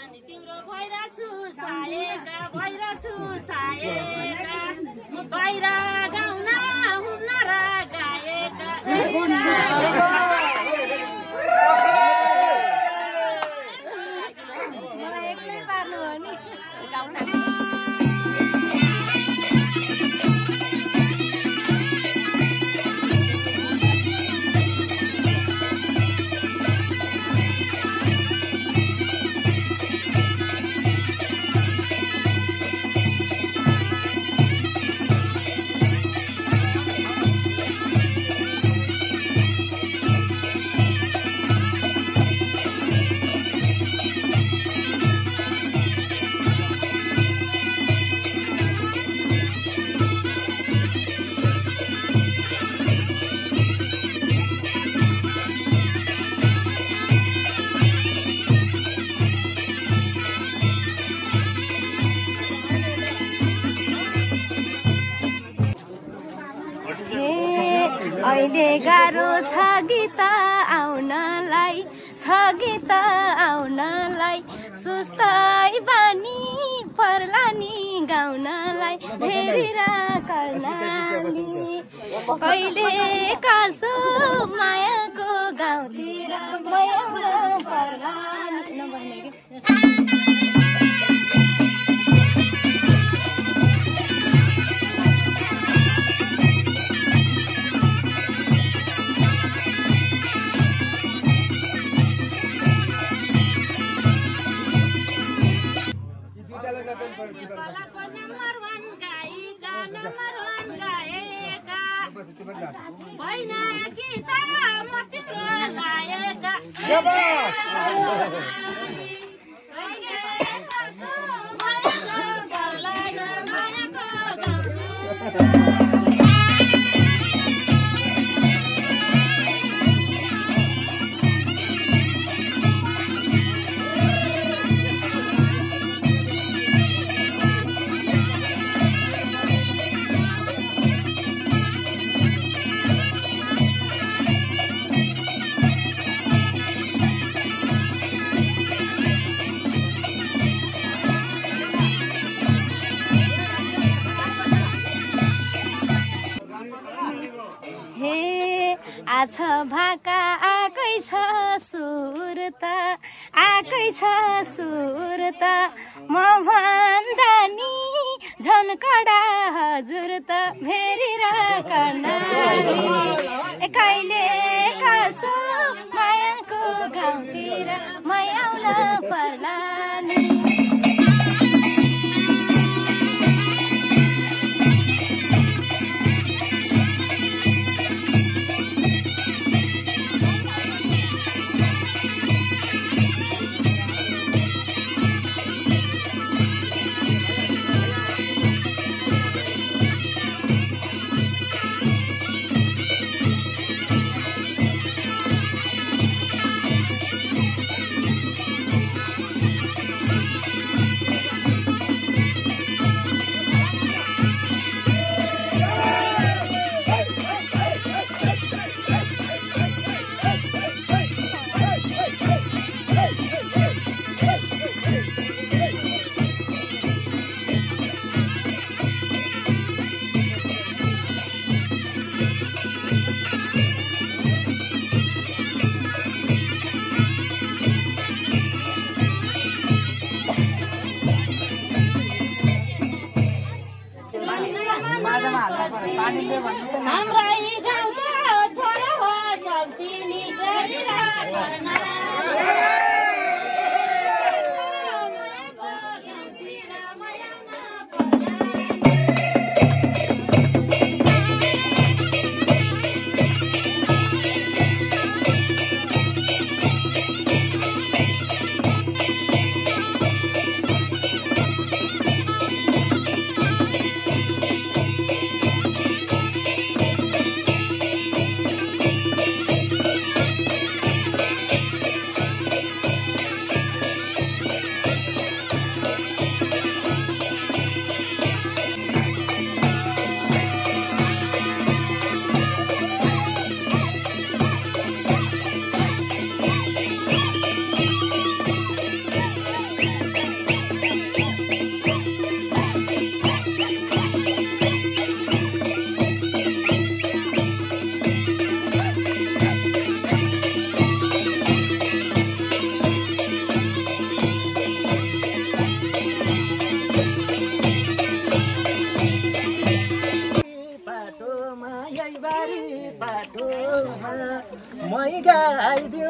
तिम्रो भैर छु साएका भैर छु साएका बाहिर गाउन र गाएका। अहिले गाह्रो छ गीत आउनलाई छ गीत आउनलाई। सुस्तै बानी पर्ला नि गाउनलाई भेरिरा कर्णाली कहिले कासो मायाको गाउँतिर पर्ला आछ भाका आकै छ सुर त आकै छ सुर त म भन्दा नि झन् कडा हजुर त कर्णाली ए कहिले कसो मायाको गाउँतिर मायाउन पर्ला नि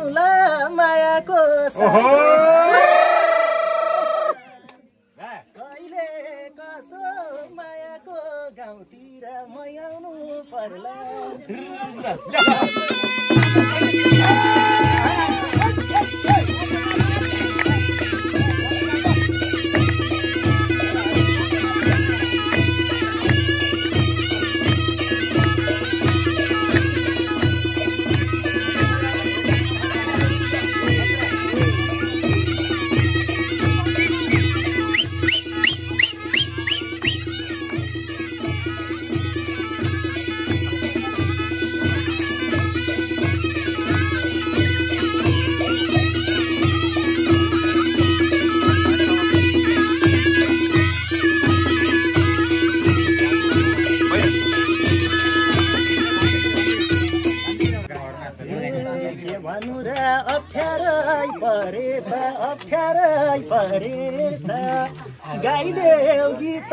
मायाको कहिले कसो मायाको गाउँतिर म आउनु पर्ला गाइदेऊ गीत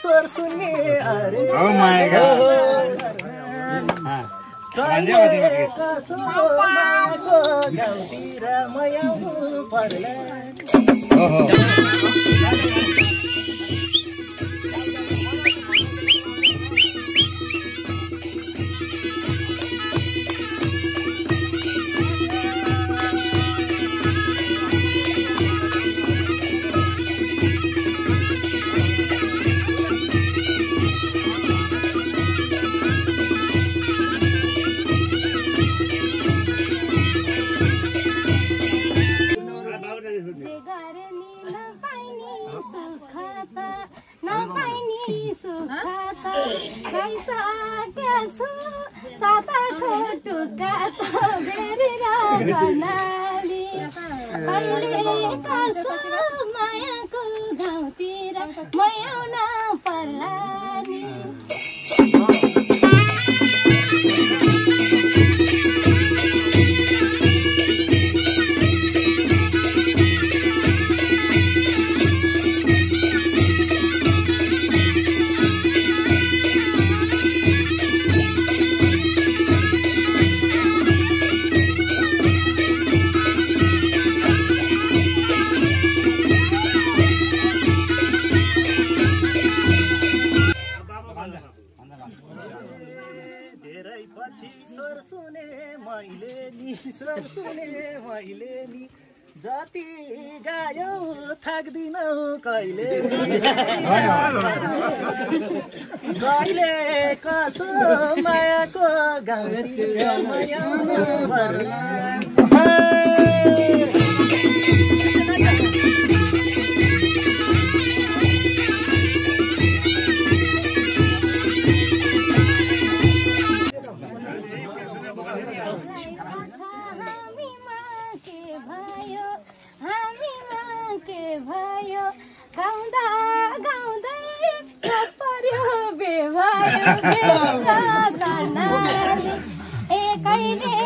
स्वर सुन्ने अरे। मायाको गाउँतिर म आउनु पर्ला मैले नि सुने मैले नि जति गायो थाक्दिनौ कहिले कहिले कसो मायाको गाउँतिर भयो हामीमा के भयो गाउँदा गाउँदै पर्यो गर्नाले ए कहिले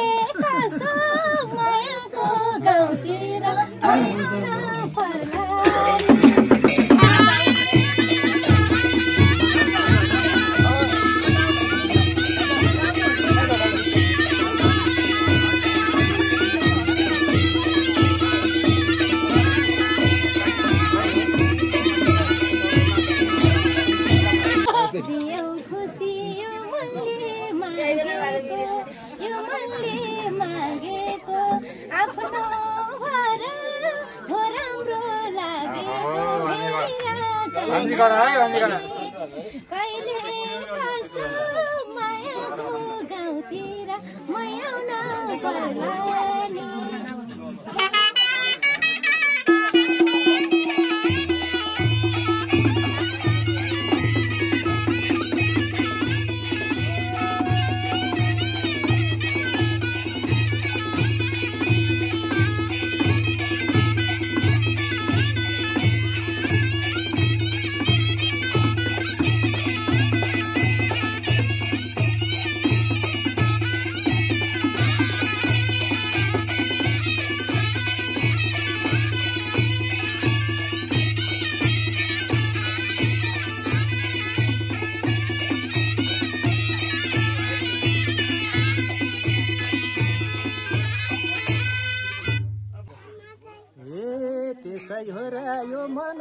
कसै हो र यो मन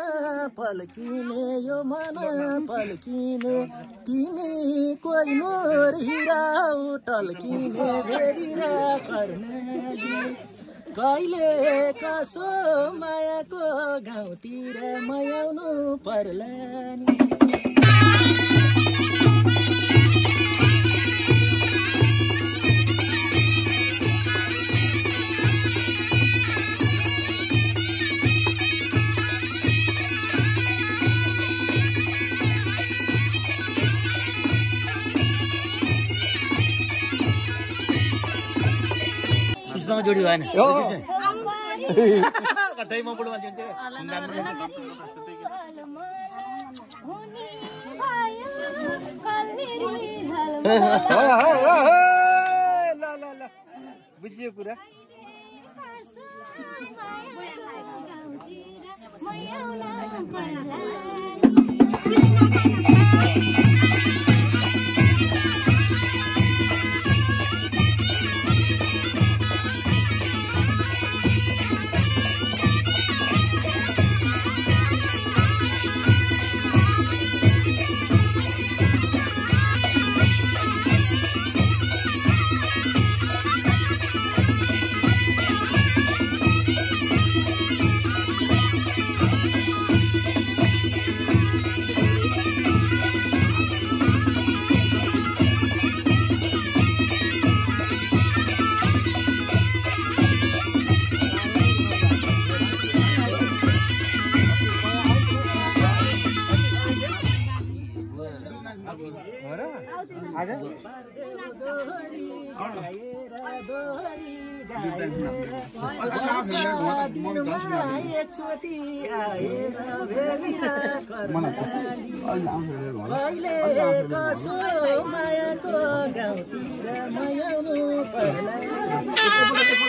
पल्किने यो मन पल्किने। तिमी कोही मोर हिरा टल्किने भेरी र कर्णाली। कहिले कसो मायाको गाउँतिर मयाउनु पर्ला नि सुषमामा जोडी भएन म बुढो एकचोटि आएर कहिले कसो मायाको गाउँतिर मयाउनु पर्ला।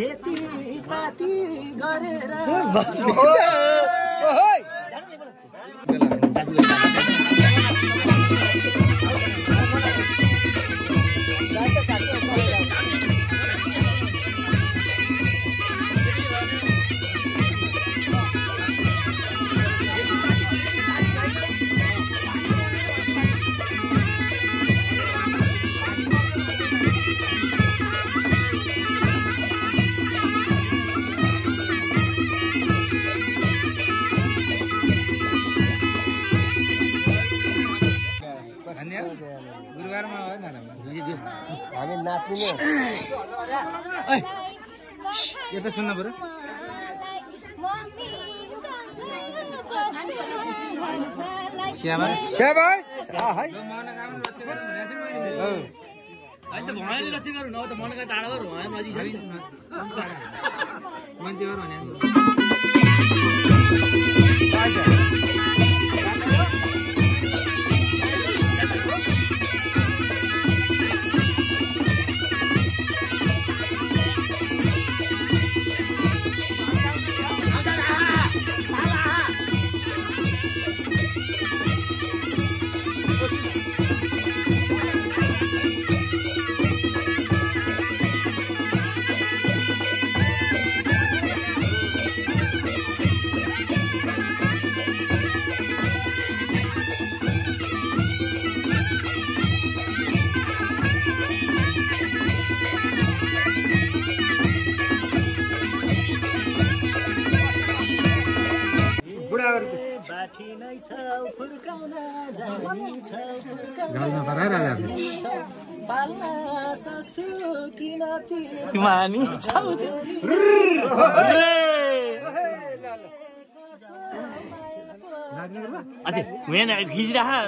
खेतीपाती गरेर मैले। अहिले त भवानीले लक्ष्य गरौँ न त मनका टाढा गरौँ भवानी नजिक छ नि। मान्छे गर भने।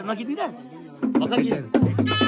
नखिच्नु त? भर्खर खिच